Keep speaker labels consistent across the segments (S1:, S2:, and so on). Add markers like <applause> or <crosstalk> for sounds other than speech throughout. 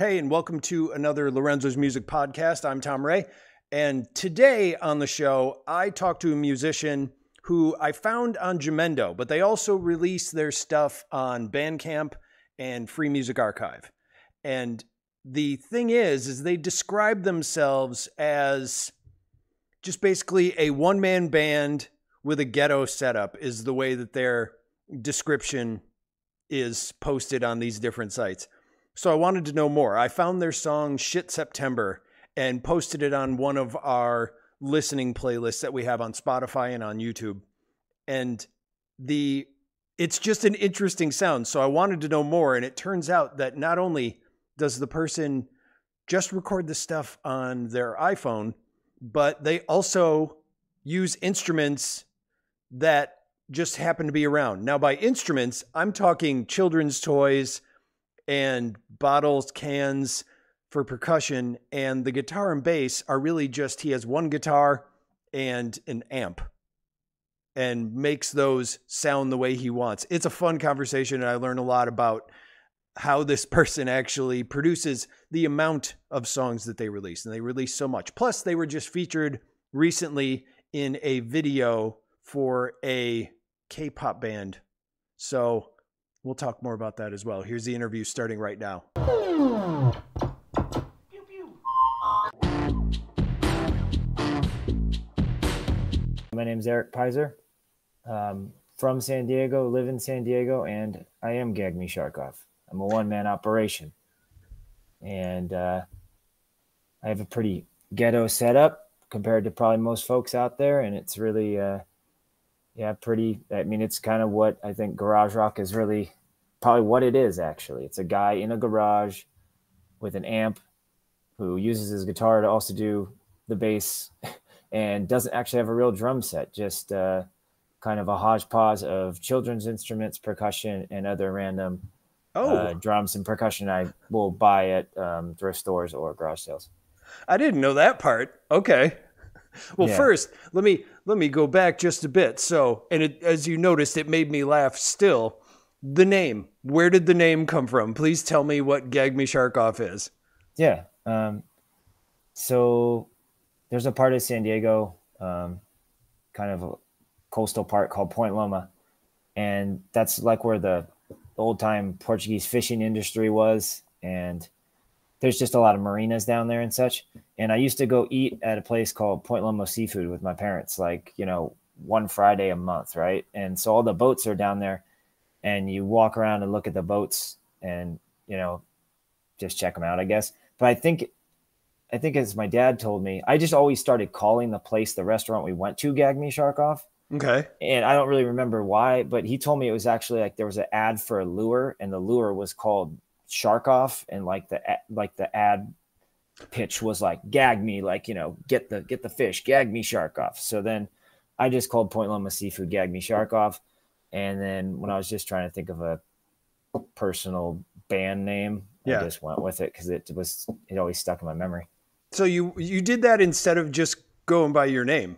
S1: Hey, and welcome to another Lorenzo's Music Podcast. I'm Tom Ray. And today on the show, I talked to a musician who I found on Jamendo, but they also release their stuff on Bandcamp and Free Music Archive. And the thing is, is they describe themselves as just basically a one-man band with a ghetto setup is the way that their description is posted on these different sites. So I wanted to know more. I found their song Shit September and posted it on one of our listening playlists that we have on Spotify and on YouTube. And the it's just an interesting sound. So I wanted to know more and it turns out that not only does the person just record the stuff on their iPhone, but they also use instruments that just happen to be around. Now by instruments, I'm talking children's toys, and bottles, cans for percussion. And the guitar and bass are really just he has one guitar and an amp and makes those sound the way he wants. It's a fun conversation, and I learn a lot about how this person actually produces the amount of songs that they release. And they release so much. Plus, they were just featured recently in a video for a K pop band. So We'll talk more about that as well. Here's the interview starting right now.
S2: My name is Erik Pisor. Um, from San Diego, live in San Diego, and I am Gagmesharkoff. I'm a one man operation. And uh, I have a pretty ghetto setup compared to probably most folks out there. And it's really, uh, yeah, pretty. I mean, it's kind of what I think garage rock is really probably what it is. Actually, it's a guy in a garage with an amp who uses his guitar to also do the bass <laughs> and doesn't actually have a real drum set, just uh, kind of a hodgepodge of children's instruments, percussion, and other random oh. uh, drums and percussion I will buy at um, thrift stores or garage sales.
S1: I didn't know that part. Okay. Well, yeah. first, let me let me go back just a bit. So, and it, as you noticed, it made me laugh. Still, the name. Where did the name come from? Please tell me what Gagmesharkoff is.
S2: Yeah. Um, so there's a part of San Diego, um, kind of a coastal part called Point Loma, and that's like where the old time Portuguese fishing industry was, and there's just a lot of marinas down there and such. And I used to go eat at a place called Point Loma Seafood with my parents, like, you know, one Friday a month, right? And so all the boats are down there and you walk around and look at the boats and, you know, just check them out, I guess. But I think, I think as my dad told me, I just always started calling the place, the restaurant we went to, Gagmesharkoff.
S1: Okay.
S2: And I don't really remember why, but he told me it was actually like there was an ad for a lure, and the lure was called shark off and like the like the ad pitch was like gag me like you know get the get the fish gag me shark off. So then i just called point loma seafood gag me shark off. And then when i was just trying to think of a personal band name yeah. i just went with it because it was it always stuck in my memory.
S1: So you you did that instead of just going by your name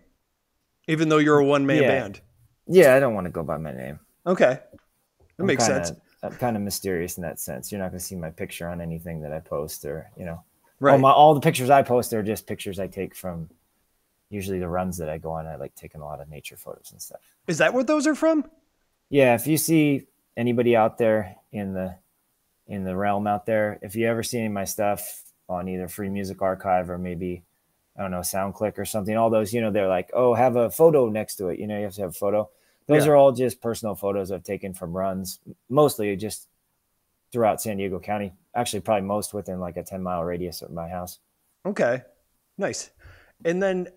S1: even though you're a one-man
S2: yeah.
S1: band?
S2: Yeah i don't want to go by my name.
S1: Okay. That I'm makes
S2: kinda,
S1: sense
S2: I'm kind of mysterious in that sense. You're not going to see my picture on anything that I post, or you know, right. all, my, all the pictures I post are just pictures I take from usually the runs that I go on. I like taking a lot of nature photos and stuff.
S1: Is that what those are from?
S2: Yeah. If you see anybody out there in the in the realm out there, if you ever see any of my stuff on either Free Music Archive or maybe I don't know SoundClick or something, all those, you know, they're like, oh, have a photo next to it. You know, you have to have a photo. Those yeah. are all just personal photos I've taken from runs, mostly just throughout San Diego County. Actually, probably most within like a 10 mile radius of my house.
S1: Okay. Nice. And then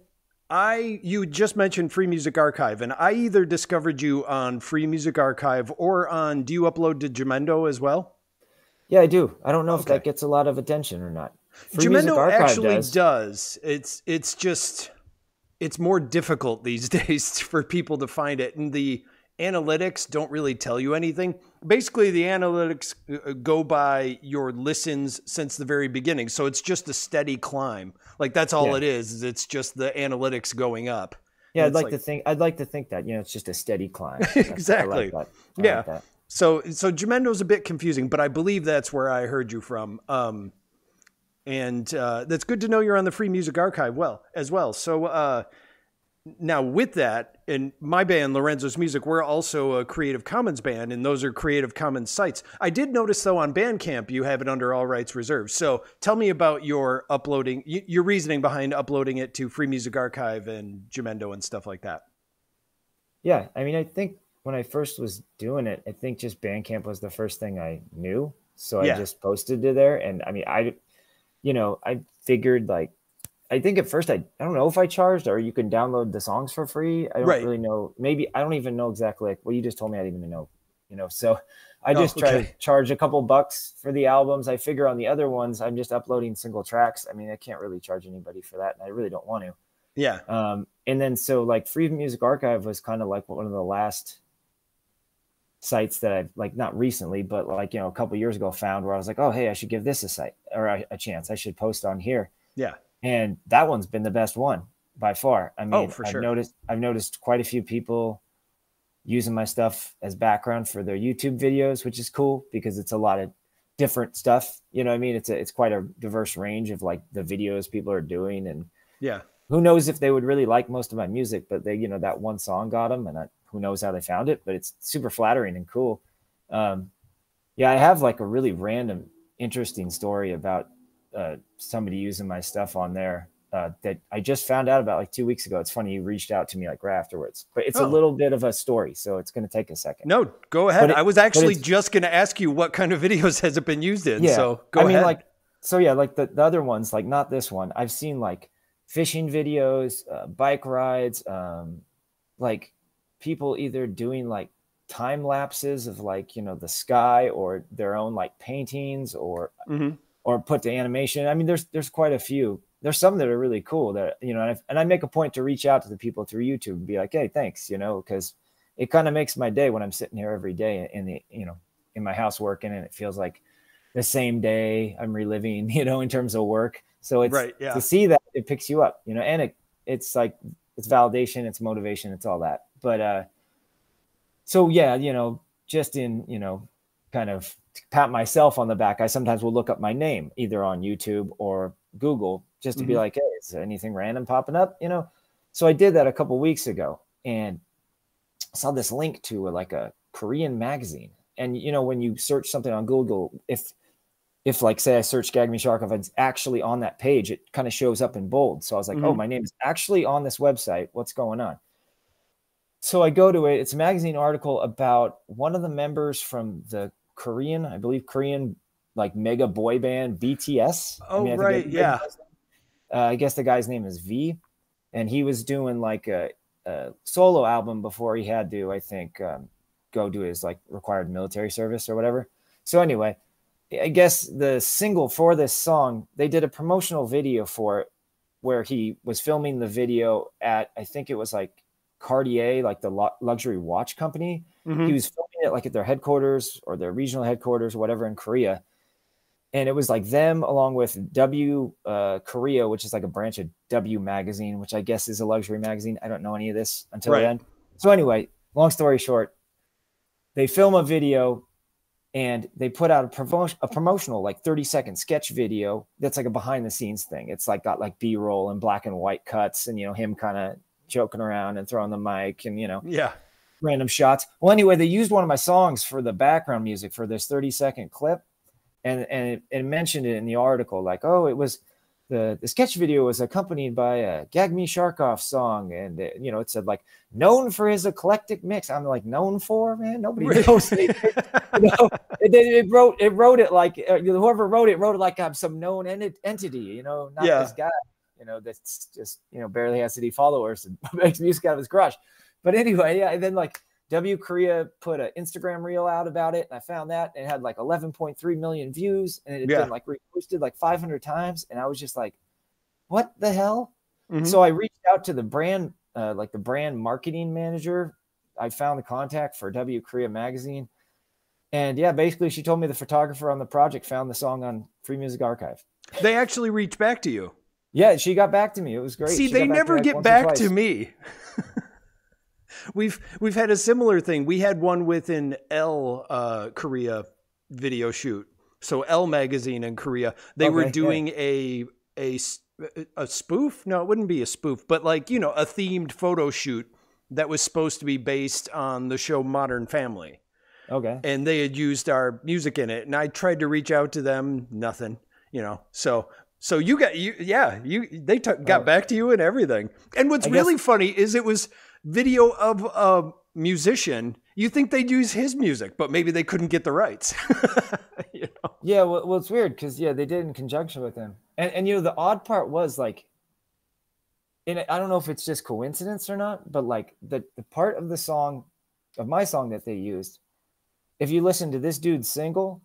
S1: I you just mentioned Free Music Archive, and I either discovered you on Free Music Archive or on do you upload to Jamendo as well?
S2: Yeah, I do. I don't know okay. if that gets a lot of attention or not.
S1: Free actually does. does. It's it's just it's more difficult these <laughs> days for people to find it and the analytics don't really tell you anything. Basically the analytics uh, go by your listens since the very beginning so it's just a steady climb. Like that's all yeah. it is, is it's just the analytics going up.
S2: Yeah i'd like, like, to think i'd like to think that you know it's just a steady climb. <laughs>
S1: Exactly. like yeah. like so so Jamendo's a bit confusing but i believe that's where i heard you from. Um and uh, that's good to know you're on the Free Music Archive well as well. So uh, now with that, and my band Lorenzo's Music, we're also a Creative Commons band, and those are Creative Commons sites. I did notice though on Bandcamp you have it under all rights reserved. So tell me about your uploading, your reasoning behind uploading it to Free Music Archive and Jamendo and stuff like that.
S2: Yeah, I mean, I think when I first was doing it, I think just Bandcamp was the first thing I knew, so I just posted to there. And I mean, I, you know, I figured like I think at first I I don't know if I charged or you can download the songs for free. I don't right. really know. Maybe I don't even know exactly like well you just told me I didn't even know. You know, so I oh, just oh, okay. try to charge a couple bucks for the albums. I figure on the other ones I'm just uploading single tracks. I mean, I can't really charge anybody for that, and I really don't want to.
S1: Yeah.
S2: Um, and then so like Free Music Archive was kind of like one of the last sites that I've like not recently, but like you know a couple years ago found where I was like, oh hey, I should give this a site or a, a chance. I should post on here.
S1: Yeah
S2: and that one's been the best one by far. I oh, mean, oh, for I've sure. noticed I've noticed quite a few people using my stuff as background for their YouTube videos, which is cool because it's a lot of different stuff. You know, I mean, it's a, it's quite a diverse range of like the videos people are doing, and
S1: yeah,
S2: who knows if they would really like most of my music, but they, you know, that one song got them, and I, who knows how they found it, but it's super flattering and cool. Um, yeah, I have like a really random, interesting story about uh, somebody using my stuff on there uh, that I just found out about like two weeks ago. It's funny you reached out to me like right afterwards, but it's oh. a little bit of a story, so it's going to take a second.
S1: No, go ahead. It, I was actually just going to ask you what kind of <laughs> videos has it been used in. Yeah, so go I ahead. mean,
S2: like, so yeah, like the, the other ones, like not this one. I've seen like fishing videos, uh, bike rides, um, like people either doing like time lapses of like you know the sky or their own like paintings or mm-hmm or put to animation. I mean, there's there's quite a few. There's some that are really cool that you know, and I, and I make a point to reach out to the people through YouTube and be like, hey, thanks, you know, because it kind of makes my day when I'm sitting here every day in the you know in my house working, and it feels like the same day I'm reliving, <laughs> you know, in terms of work. So it's right, yeah. to see that it picks you up, you know, and it it's like it's validation, it's motivation, it's all that. But uh so yeah, you know, just in, you know, kind of pat myself on the back, I sometimes will look up my name either on YouTube or Google just to mm-hmm. be like, hey, is anything random popping up? You know, so I did that a couple weeks ago and saw this link to a, like a Korean magazine. And you know, when you search something on Google, if if like say I search Gagmesharkoff, it's actually on that page, it kind of shows up in bold. So I was like, oh, mm-hmm. oh, my name is actually on this website. What's going on? So I go to it. It's a magazine article about one of the members from the Korean, I believe Korean like mega boy band BTS.
S1: Oh
S2: I mean,
S1: right, yeah.
S2: Uh, I guess the guy's name is V, and he was doing like a, a solo album before he had to, I think, um, go do his like required military service or whatever. So anyway, I guess the single for this song, they did a promotional video for it where he was filming the video at I think it was like Cartier, like the luxury watch company. Mm-hmm. He was filming it like at their headquarters or their regional headquarters or whatever in Korea. And it was like them along with W uh, Korea, which is like a branch of W Magazine, which I guess is a luxury magazine. I don't know any of this until right. then. So anyway, long story short, they film a video and they put out a, promotion, a promotional like 30 second sketch video that's like a behind the scenes thing it's like got like b-roll and black and white cuts and you know him kind of joking around and throwing the mic and you know
S1: yeah
S2: random shots well anyway they used one of my songs for the background music for this 30 second clip and and it, it mentioned it in the article like oh it was the, the sketch video was accompanied by a Gagmesharkoff song, and it, you know it said like known for his eclectic mix. I'm like known for man, nobody really? knows. you know, it, it, wrote it wrote it like uh, whoever wrote it wrote it like I'm some known ent- entity, you know, not yeah. this guy you know, that's just, you know, barely has any followers and <laughs> makes music out of his crush. But anyway, yeah. And then like W Korea put an Instagram reel out about it. And I found that it had like 11.3 million views and it had yeah. been like reposted like 500 times. And I was just like, what the hell? Mm-hmm. So I reached out to the brand, uh, like the brand marketing manager. I found the contact for W Korea magazine. And yeah, basically she told me the photographer on the project found the song on Free Music Archive.
S1: They actually reached back to you.
S2: Yeah, she got back to me. It was great.
S1: See,
S2: she
S1: they never get back to me. <laughs> we've we've had a similar thing. We had one with an Elle uh, Korea video shoot. so Elle magazine in Korea. They were
S2: Okay, yeah.
S1: doing a spoof. No, it wouldn't be a spoof, but like you know, a themed photo shoot that was supposed to be based on the show Modern Family,
S2: Okay.
S1: and they had used our music in it. And I tried to reach out to them, nothing. You know, so. So you got you yeah you they t- got
S2: Oh.
S1: back to you and everything. And what's
S2: I guess-
S1: really funny is it was video of a musician. You think they'd use his music but maybe they couldn't get the rights. <laughs> You know?
S2: Yeah, well, well it's weird because yeah, they did in conjunction with him, and and you know the odd part was like, and I don't know if it's just coincidence or not, but like the the part of the song, of my song that they used, if you listen to this dude's single,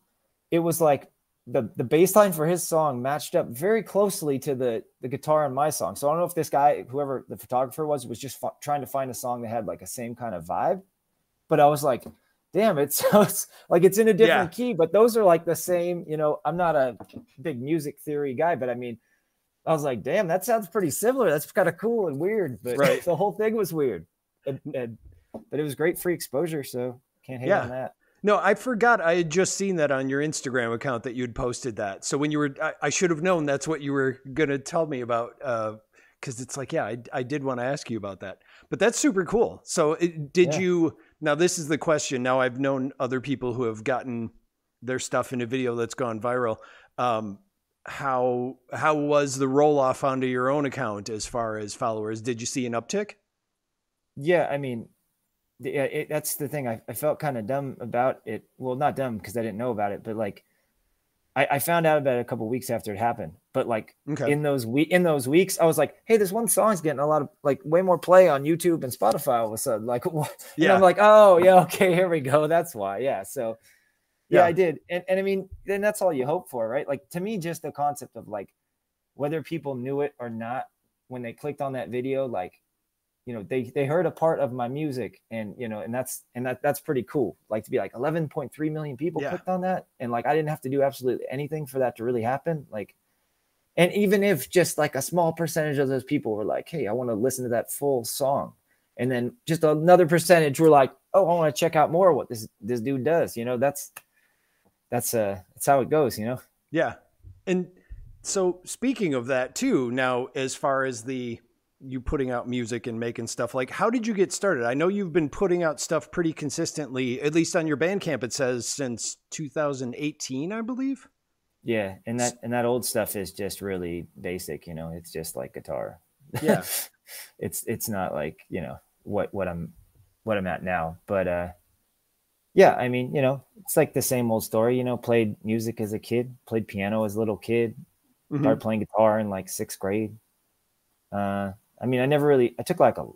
S2: it was like the the bass line for his song matched up very closely to the the guitar in my song. So I don't know if this guy, whoever the photographer was, was just f- trying to find a song that had like a same kind of vibe, but I was like damn it <laughs> sounds like it's in a different key but those are like the same you know i'm not a big music theory guy but i mean i was like damn that sounds pretty similar that's kind of cool and weird but
S1: Right. <laughs>
S2: the whole thing was weird and, and- but it was great free exposure so can't hate
S1: Yeah.
S2: on that
S1: no i forgot i had just seen that on your instagram account that you'd posted that. So when you were i, I should have known that's what you were gonna tell me about because it's like yeah I, I did want to ask you about that. But that's super cool. So it, did
S2: Yeah.
S1: you now this is the question. Now i've known other people who have gotten their stuff in a video that's gone viral. Um, how how was the roll off onto your own account as far as followers? Did you see an uptick?
S2: Yeah i mean yeah, it, that's the thing i, I felt kind of dumb about it well not dumb because i didn't know about it but like I, I found out about it a couple weeks after it happened but like
S1: okay
S2: in those we in those weeks, I was like, "Hey, this one song's getting a lot of like way more play on YouTube and Spotify all of a sudden." Like, <laughs> what? And
S1: Yeah.
S2: I'm like, "Oh, yeah, okay, here we go. That's why." Yeah, so yeah,
S1: Yeah.
S2: I did, and and I mean, then that's all you hope for, right? Like to me, just the concept of like whether people knew it or not when they clicked on that video, like you know, they they heard a part of my music, and you know, and that's and that that's pretty cool. Like to be like 11.3 million people
S1: Yeah.
S2: clicked on that, and like I didn't have to do absolutely anything for that to really happen, like and even if just like a small percentage of those people were like hey i want to listen to that full song and then just another percentage were like oh i want to check out more of what this this dude does you know that's that's uh that's how it goes you know
S1: Yeah. And so speaking of that too, now as far as the you putting out music and making stuff, like how did you get started? I know you've been putting out stuff pretty consistently, at least on your Bandcamp it says since 2018, I believe.
S2: yeah and that and that old stuff is just really basic you know it's just like guitar
S1: Yeah. <laughs>
S2: it's it's not like you know what what i'm what i'm at now but uh yeah i mean you know it's like the same old story you know played music as a kid played piano as a little kid
S1: Mhm.
S2: started playing guitar in like sixth grade uh i mean i never really i took like a, a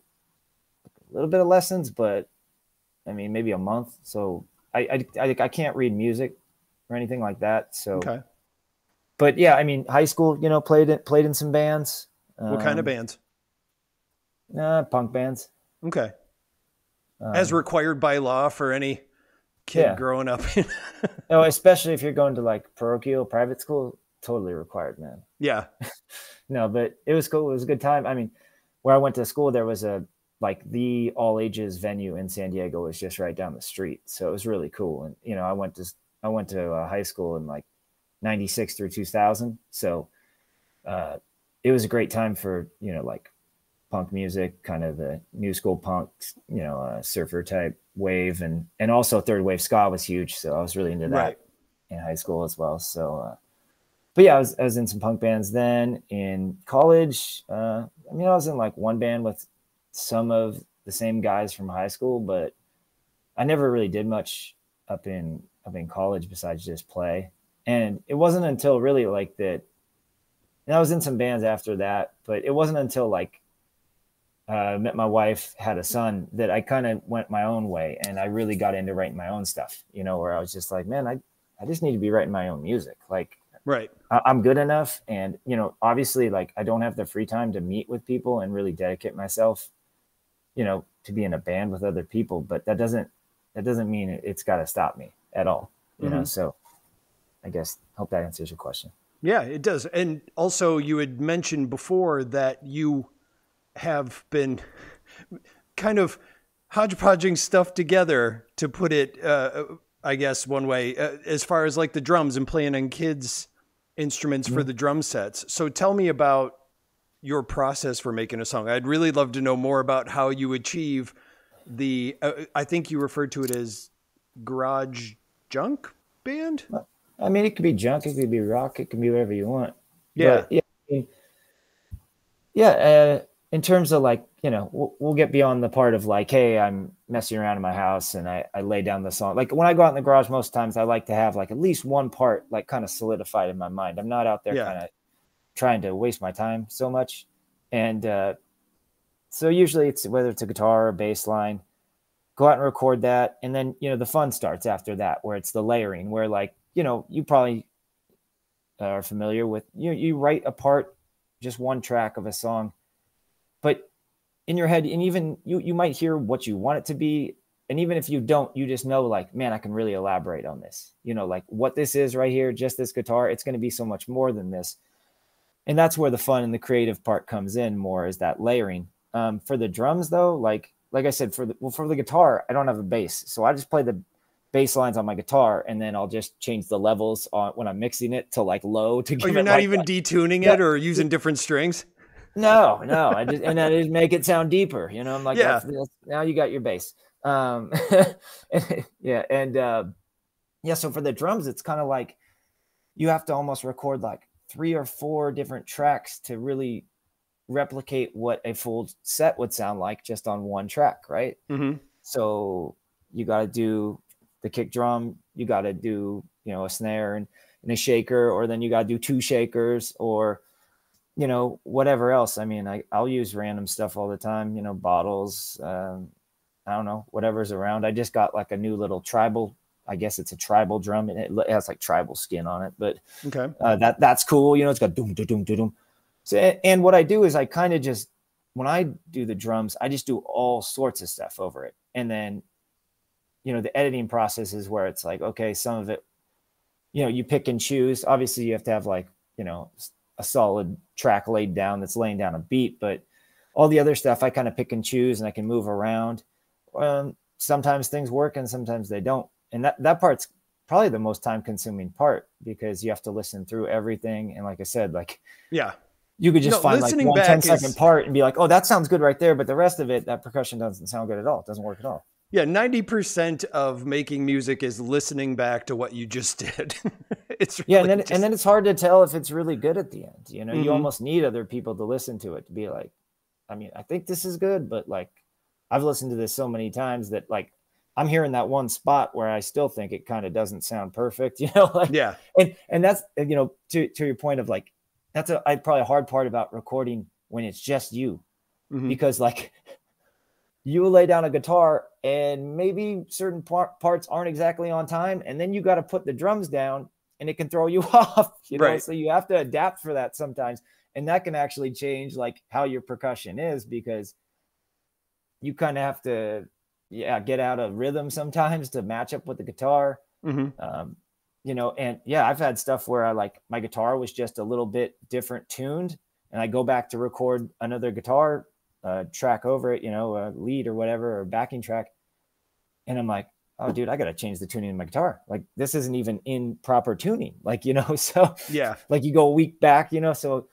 S2: little bit of lessons but i mean maybe a month so i i, I, I can't read music or anything like that so
S1: Okay.
S2: but yeah i mean high school you know played it played in some bands
S1: What kind of
S2: um,
S1: bands?
S2: uh, punk bands
S1: Okay.
S2: um,
S1: As required by law for any kid
S2: yeah.
S1: growing up. <laughs>
S2: Oh, especially if you're going to like parochial private school, totally required, man.
S1: yeah. <laughs>
S2: No, but it was cool. It was a good time. I mean, where I went to school, there was a like the all ages venue in San Diego was just right down the street, so it was really cool. And you know, I went to I went to uh, high school in like '96 through 2000, so uh, it was a great time for you know like punk music, kind of the new school punk, you know, uh, surfer type wave, and and also third wave ska was huge. So I was really into that
S1: Right.
S2: in high school as well. So, uh, but yeah, I was, I was in some punk bands then. In college, uh, I mean, I was in like one band with some of the same guys from high school, but I never really did much up in up in college besides just play. And it wasn't until really like that. And I was in some bands after that, but it wasn't until like uh, met my wife, had a son, that I kind of went my own way, and I really got into writing my own stuff. You know, where I was just like, man, I I just need to be writing my own music. Like
S1: Right.
S2: I- I'm good enough, and you know, obviously, like I don't have the free time to meet with people and really dedicate myself, you know, to be in a band with other people. But that doesn't that doesn't mean it, it's got to stop me at all. You know,
S1: Mhm.
S2: so I guess hope that answers your question.
S1: Yeah, it does. And also, you had mentioned before that you have been kind of hodgepodging stuff together to put it uh, I guess one way uh, as far as like the drums and playing on kids instruments mm-hmm. for the drum sets. So tell me about your process for making a song. I'd really love to know more about how you achieve the uh, I think you referred to it as garage junk band.
S2: I mean, it could be junk, it could be rock, it could be whatever you want. Yeah, but, yeah, I mean, yeah. Uh, in terms of like, you know, we'll, we'll, get beyond the part of like, hey, I'm messing around in my house and I, I lay down the song. Like when I go out in the garage, most times I like to have like at least one part like kind of solidified in my mind. I'm not out there yeah. kind of trying to waste my time so much. And uh, so usually it's whether it's a guitar or bass line, go out and record that. And then, you know, the fun starts after that, where it's the layering, where like, you know, you probably are familiar with you, you write a part, just one track of a song, but in your head, and even you, you might hear what you want it to be. And even if you don't, you just know like, man, I can really elaborate on this, you know, like what this is right here, just this guitar, it's going to be so much more than this. And that's where the fun and the creative part comes in more is that layering. Um, for the drums though, like like I said, for the well, for the guitar, I don't have a bass, so I just play the bass lines on my guitar, and then I'll just change the levels on when I'm mixing it to like low to.
S1: Oh, you're not like even that. detuning it or using different strings.
S2: No, no, I just and I just make it sound deeper. You know, I'm like, yeah. That's, that's, now you got your bass. Um, <laughs> yeah, and uh, yeah. So for the drums, it's kind of like you have to almost record like three or four different tracks to really replicate what a full set would sound like just on one track, right? Mm-hmm. So you got to do the kick drum, you got to do you know a snare and, and a shaker, or then you got to do two shakers, or you know whatever else. I mean, I I'll use random stuff all the time. You know, bottles. Um, I don't know whatever's around. I just got like a new little tribal. I guess it's a tribal drum, and it has like tribal skin on it. But okay, uh, that that's cool. You know, it's got doom doom doom doom so, and what I do is I kind of just, when I do the drums, I just do all sorts of stuff over it. And then, you know, the editing process is where it's like, okay, some of it, you know, you pick and choose. Obviously, you have to have like, you know, a solid track laid down that's laying down a beat, but all the other stuff I kind of pick and choose and I can move around. Um, sometimes things work and sometimes they don't. And that, that part's probably the most time consuming part because you have to listen through everything. And like I said, like,
S1: yeah,
S2: you could just no, find like one 10 second is, part and be like, oh, that sounds good right there. But the rest of it, that percussion doesn't sound good at all. It doesn't work at all.
S1: Yeah, 90% of making music is listening back to what you just <laughs> did.
S2: it's really Yeah, and then just... and then it's hard to tell if it's really good at the end. You know, mm-hmm. you almost need other people to listen to it to be like, I mean, I think this is good, but like I've listened to this so many times that like I'm hearing that one spot where I still think it kind of doesn't sound perfect, <laughs> you know? like,
S1: yeah.
S2: And and that's you know, to to your point of like that's a I, probably a hard part about recording when it's just you, mm-hmm. because like you lay down a guitar and maybe certain par- parts aren't exactly on time, and then you got to put the drums down, and it can throw you <laughs> off. You know, right. so you have to adapt for that sometimes, and that can actually change like how your percussion is because you kind of have to yeah get out of rhythm sometimes to match up with the guitar. Mm-hmm. Um, you know, and yeah, I've had stuff where I like my guitar was just a little bit different tuned, and I go back to record another guitar uh, track over it, you know, a lead or whatever, or backing track, and I'm like, oh, dude, I got to change the tuning of my guitar. Like this isn't even in proper tuning, <laughs> like you know. <laughs> So
S1: yeah,
S2: like you go a week back, you know. So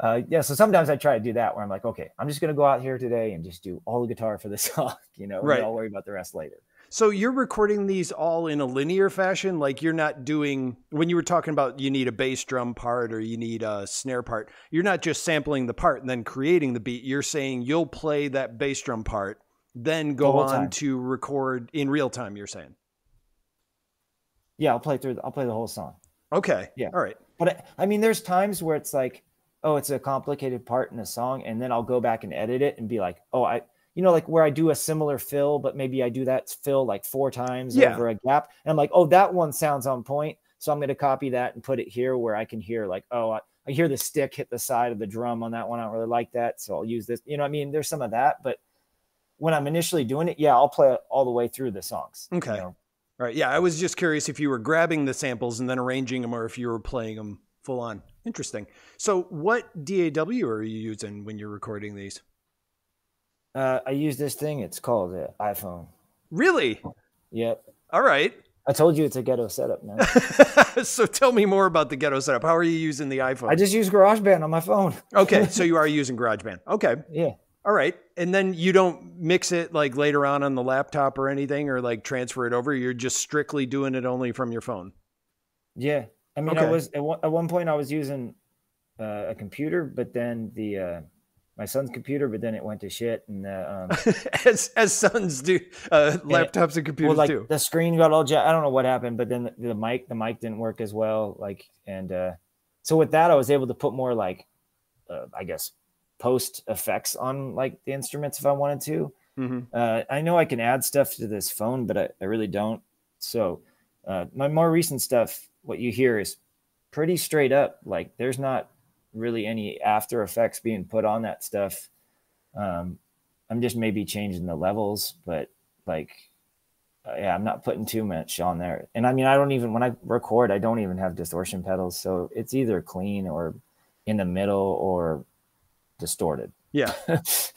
S2: uh, yeah, so sometimes I try to do that where I'm like, okay, I'm just gonna go out here today and just do all the guitar for the <laughs> song, you know, right. I'll worry about the rest later.
S1: So you're recording these all in a linear fashion, like you're not doing when you were talking about you need a bass drum part or you need a snare part. You're not just sampling the part and then creating the beat. You're saying you'll play that bass drum part, then go the on time. to record in real time. You're saying,
S2: yeah, I'll play through. I'll play the whole song.
S1: Okay.
S2: Yeah.
S1: All right.
S2: But I mean, there's times where it's like, oh, it's a complicated part in a song, and then I'll go back and edit it and be like, oh, I you know, like where I do a similar fill, but maybe I do that fill like four times yeah. over a gap. And I'm like, oh, that one sounds on point. So I'm going to copy that and put it here where I can hear like, oh, I, I, hear the stick hit the side of the drum on that one. I don't really like that. So I'll use this. You know, I mean, there's some of that, but when I'm initially doing it, yeah, I'll play it all the way through the songs.
S1: Okay.
S2: You know?
S1: All right. Yeah. I was just curious if you were grabbing the samples and then arranging them or if you were playing them full on. Interesting. So what DAW are you using when you're recording these?
S2: Uh, I use this thing. It's called the iPhone.
S1: Really?
S2: Yep.
S1: All right.
S2: I told you it's a ghetto setup, man. <laughs>
S1: so tell me more about the ghetto setup. How are you using the iPhone?
S2: I just use GarageBand on my phone. <laughs>
S1: okay, so you are using GarageBand. Okay.
S2: Yeah.
S1: All right. And then you don't mix it like later on on the laptop or anything or like transfer it over. You're just strictly doing it only from your phone.
S2: Yeah. I mean,
S1: Okay.
S2: I was at one, at one point I was using uh, a computer, but then the uh, my son's computer, but then it went to shit, and uh, um, <laughs>
S1: as as sons do, uh, laptops and computers
S2: well, like
S1: do.
S2: the screen got all ja- I don't know what happened, but then the, the mic the mic didn't work as well. Like, and uh, so with that, I was able to put more like, uh, I guess, post effects on like the instruments if I wanted to.
S1: hmm
S2: Uh, I know I can add stuff to this phone, but I, I really don't. So uh, my more recent stuff, what you hear is pretty straight up. Like there's not really any after effects being put on that stuff. Um, I'm just maybe changing the levels, but like, uh, yeah, I'm not putting too much on there. And I mean, I don't even when I record, I don't even have distortion pedals, so it's either clean or in the middle or distorted
S1: Yeah. <laughs>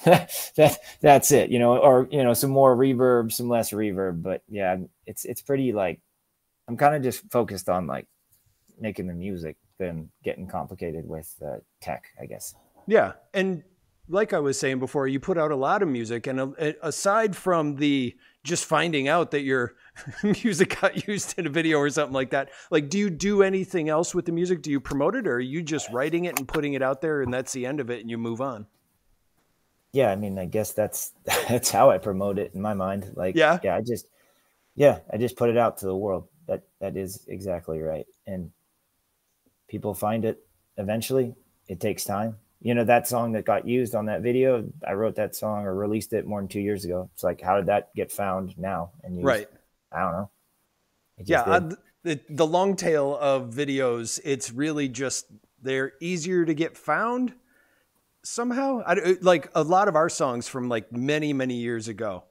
S2: that that's it you know or you know some more reverb some less reverb but yeah it's it's pretty like i'm kind of just focused on like making the music than getting complicated with uh, tech i guess
S1: Yeah. And like I was saying before, you put out a lot of music. And uh, aside from the just finding out that your <laughs> music got used in a video or something like that, like, do you do anything else with the music? Do you promote it or are you just writing it and putting it out there and that's the end of it and you move on?
S2: yeah i mean i guess that's <laughs> that's how i promote it in my mind like
S1: Yeah?
S2: yeah i just yeah i just put it out to the world that that is exactly right and people find it eventually it takes time you know that song that got used on that video i wrote that song or released it more than two years ago it's like how did that get found now and used?
S1: Right.
S2: i don't know
S1: Yeah, uh, the the long tail of videos, it's really just they're easier to get found somehow. I, like a lot of our songs from like many many years ago,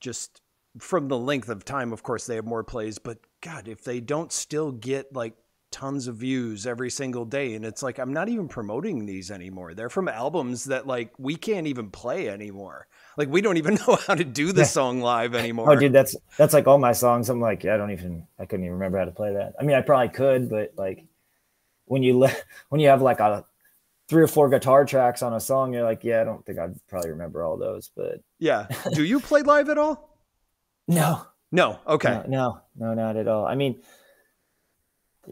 S1: just from the length of time. Of course, they have more plays, but God, if they don't still get like tons of views every single day, and it's like I'm not even promoting these anymore. They're from albums that like we can't even play anymore. Like we don't even <laughs> know how to do the song live <laughs> oh, anymore.
S2: oh dude that's that's like all my songs i'm like i don't even i couldn't even remember how to play that i mean i probably could but like when you le- <laughs> when you have like a three or four guitar tracks on a song you're like yeah i don't think i'd probably remember all those but
S1: Yeah. Do you play live at all?
S2: no
S1: No. Okay.
S2: No, no, no, not at all. I mean,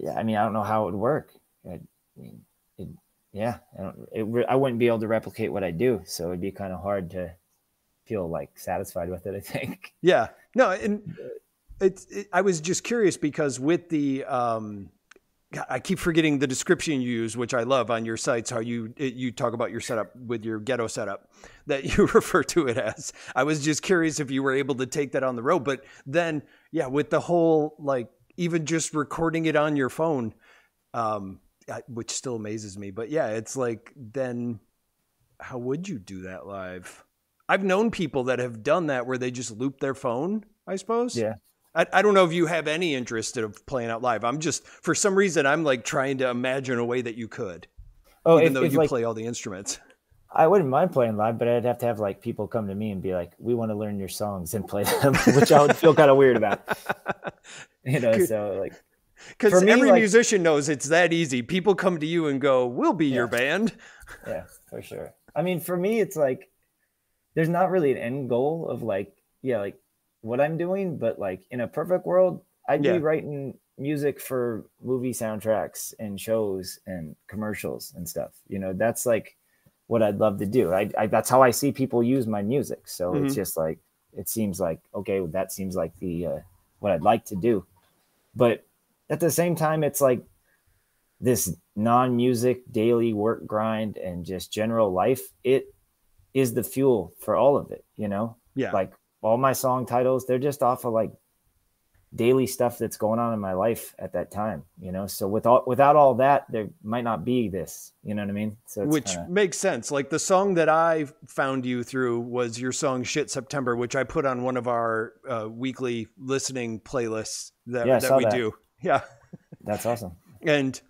S2: yeah, I mean, I don't know how it would work. I mean, it, yeah, I don't. It, I wouldn't be able to replicate what I do, so it'd be kind of hard to feel like satisfied with it. I think. <laughs>
S1: Yeah. No. And it's. It, I was just curious because with the. Um, I keep forgetting the description you use, which I love on your sites. How you you talk about your setup with your ghetto setup that <laughs> you refer to it as. I was just curious if you were able to take that on the road, but then yeah, with the whole like even just recording it on your phone, um, which still amazes me. But yeah, it's like then how would you do that live? I've known people that have done that where they just loop their phone. I suppose.
S2: Yeah.
S1: I, I don't know if you have any interest of playing out live. I'm just for some reason I'm like trying to imagine a way that you could,
S2: Oh,
S1: even
S2: if,
S1: though you
S2: like
S1: play all the instruments.
S2: I wouldn't mind playing live, but I'd have to have like people come to me and be like, "We want to learn your songs and play them," <laughs> which I would feel kind of weird about. <laughs> You know, so like,
S1: Because every
S2: like-
S1: musician knows it's that easy. People come to you and go, "We'll be your band."
S2: yeah, for sure. I mean, for me, it's like there's not really an end goal of like, yeah, like what I'm doing, but like in a perfect world, I'd
S1: Yeah.
S2: be writing music for movie soundtracks and shows and commercials and stuff. You know, that's like what I'd love to do. I, I that's how I see people use my music. So
S1: Mhm.
S2: it's just like it seems like okay, that seems like the uh, what I'd like to do, but at the same time, it's like this non-music daily work grind and just general life it is the fuel for all of it you know
S1: Yeah.
S2: like all my song titles they're just off of like daily stuff that's going on in my life at that time you know so with all without all that there might not be this you know what i mean so it's
S1: which
S2: kinda-
S1: makes sense. Like the song that I found you through was your song "Shit September," which I put on one of our uh, weekly listening playlists that,
S2: Yeah,
S1: that we
S2: that.
S1: do. Yeah,
S2: that's awesome
S1: and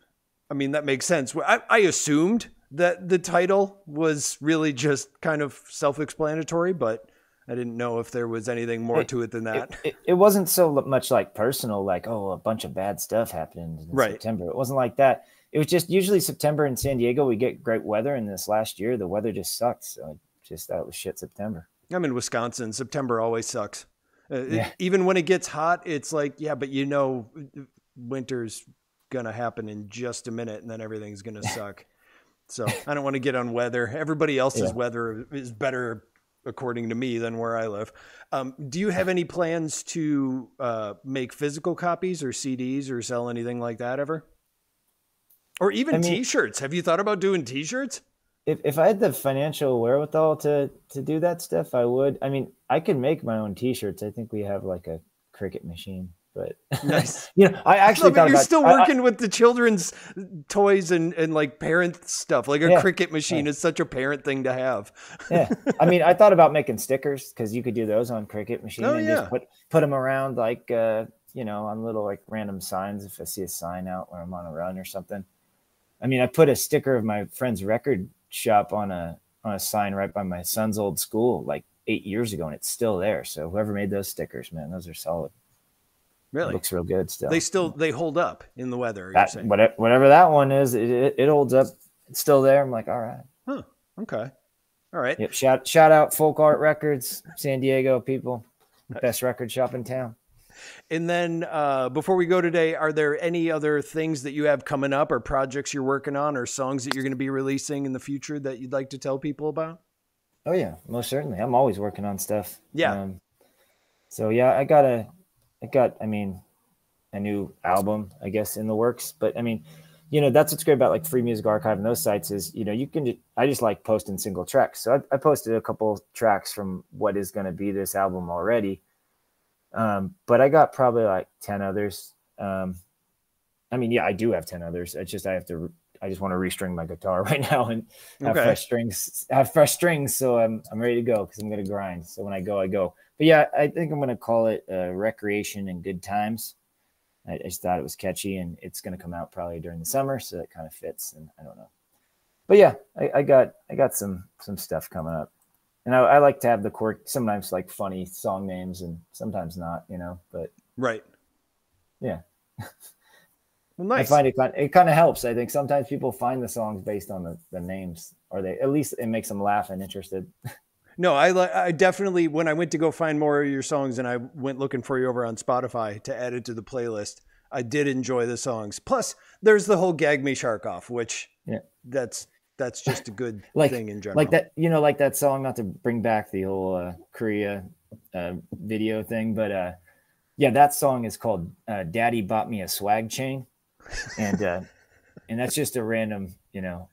S1: I mean that makes sense. I, I assumed that the title was really just kind of self-explanatory, but I didn't know if there was anything more
S2: It-
S1: to it than that.
S2: It, it, it wasn't so much like personal, like oh, a bunch of bad stuff happened in
S1: Right.
S2: September. It wasn't like that. It was just usually September in San Diego we get great weather, and this last year the weather just sucked. So I just thought it was shit September.
S1: I'm in Wisconsin. September always sucks. Uh,
S2: Yeah.
S1: even when it gets hot, it's like, yeah, but you know, winter's gonna happen in just a minute, and then everything's gonna <laughs> suck. So I don't want to get on weather. Everybody else's
S2: Yeah.
S1: weather is better, according to me, than where I live. Um, do you have any plans to uh, make physical copies or CDs or sell anything like that ever? Or even
S2: I mean-
S1: T-shirts? Have you thought about doing T-shirts?
S2: If if I had the financial wherewithal to to do that stuff, I would. I mean, I could make my own T-shirts. I think we have like a Cricut machine, but
S1: Nice. <laughs>
S2: you know, I actually
S1: but
S2: thought
S1: you're
S2: about,
S1: still
S2: I- I-
S1: working with the children's toys and, and like parent stuff. Like a
S2: Yeah.
S1: Cricut machine is such a parent thing to have.
S2: yeah, I <laughs> mean, I thought about making stickers because you could do those on Cricut machine
S1: Oh,
S2: and
S1: yeah.
S2: just put put them around like uh, you know on little like random signs. If I see a sign out where I'm on a run or something, I mean, I put a sticker of my friend's record shop on a on a sign right by my son's old school like eight years ago, and it's still there. So whoever made those stickers, man, those are solid. It
S1: Really?
S2: looks real good still.
S1: They still they hold up in the weather.
S2: That, whatever, whatever that one is, it, it, it holds up. It's still there. I'm like, all right.
S1: Huh. Okay. All right.
S2: Yep. Shout shout out Folk Art Records, San Diego people, best record shop in town.
S1: And then uh, before we go today, are there any other things that you have coming up or projects you're working on or songs that you're going to be releasing in the future that you'd like to tell people about?
S2: Oh yeah, most certainly. I'm always working on stuff.
S1: Yeah.
S2: Um, so yeah, I got a, I got, I mean, a new album, I guess, in the works. But I mean, you know, that's what's great about like Free Music Archive and those sites is, you know, you can. ju- I just like posting single tracks. So I, I posted a couple tracks from what is going to be this album already. Um, but I got probably like ten others. Um, I mean, yeah, I do have ten others. It's just I have to. I just want to restring my guitar <laughs> right now and have
S1: Okay.
S2: fresh strings. Have fresh strings, so I'm I'm ready to go because I'm gonna grind. So when I go, I go. But yeah, I think I'm gonna call it uh, recreation and good times. I, I just thought it was catchy, and it's gonna come out probably during the summer, so that kind of fits. And I don't know, but yeah, I, I got I got some some stuff coming up, and I, I like to have the quirk sometimes like funny song names, and sometimes not, you know. But
S1: Right.
S2: yeah,
S1: Well,
S2: I find it kind it kind of helps. I think sometimes people find the songs based on the, the names, or they at least it makes them laugh and interested. <laughs>
S1: No, I I definitely when I went to go find more of your songs and I went looking for you over on Spotify to add it to the playlist. I did enjoy the songs. Plus, there's the whole "Gagmesharkoff," which
S2: Yeah.
S1: that's that's just a good <laughs>
S2: Like-
S1: thing in general.
S2: like that you know like that song not to bring back the whole uh, korea uh, video thing but uh yeah that song is called uh, daddy bought me a swag chain and uh and that's just a random you know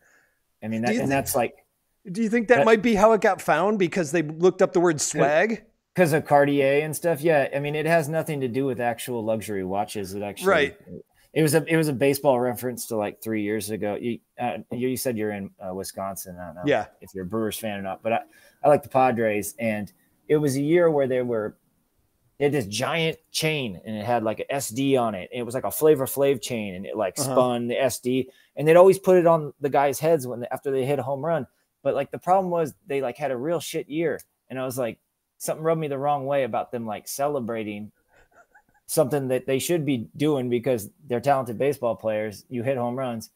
S2: i mean that, and
S1: think-
S2: that's like
S1: Do you think that
S2: that-
S1: might be how it got found because they looked up the word swag?
S2: because of cartier and stuff yeah i mean it has nothing to do with actual luxury watches it actually
S1: Right.
S2: it was a it was a baseball reference to like three years ago you uh, you, said you're in uh, wisconsin i don't know
S1: Yeah.
S2: if you're a Brewers fan or not, but I, I like the Padres. And it was a year where they were, they had this giant chain and it had like a SD on it. It was like a Flavor Flav chain and it like
S1: Uh-huh.
S2: spun the SD. And they'd always put it on the guys' heads when after they hit a home run. But like the problem was they like had a real shit year. And I was like, something rubbed me the wrong way about them like celebrating something that they should be doing because they're talented baseball players. You hit home runs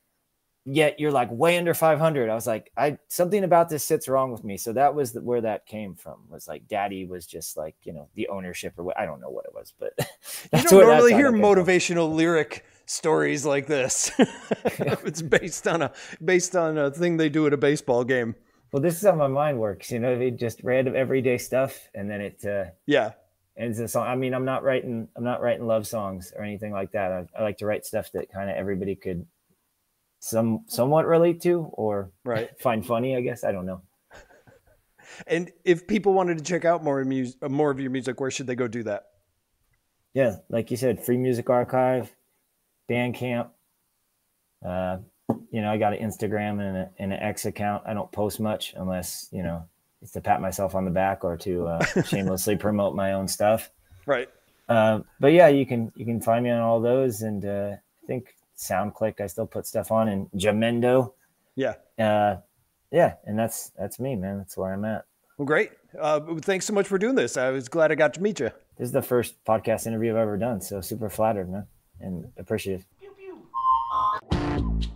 S2: yet you're like way under 500 i was like i something about this sits wrong with me so that was the, where that came from was like daddy was just like you know the ownership or what i don't know what it was but <laughs>
S1: You don't normally hear
S2: from.
S1: motivational lyric stories like this. <laughs> it's based on a based on a thing they do at a baseball game.
S2: well this is how my mind works you know they just random everyday stuff and then it uh
S1: Yeah.
S2: ends the song i mean i'm not writing i'm not writing love songs or anything like that i, I like to write stuff that kind of everybody could some somewhat relate to or
S1: Right. <laughs>
S2: find funny i guess i don't know <laughs>
S1: And if people wanted to check out more music, more of your music, where should they go do that?
S2: yeah, like you said, free music archive, Bandcamp. Uh, you know, I got an Instagram and, a, and an X account. I don't post much unless you know it's to pat myself on the back or to uh, <laughs> shamelessly promote my own stuff.
S1: Right.
S2: Uh, but yeah, you can you can find me on all those, and uh, I think SoundClick I still put stuff on, and Jamendo.
S1: Yeah.
S2: Uh, yeah, and that's that's me, man. That's where I'm at.
S1: Well, great. Uh, thanks so much for doing this. I was glad I got to meet you.
S2: This is the first podcast interview I've ever done, so super flattered, man, and appreciative. Pew, pew.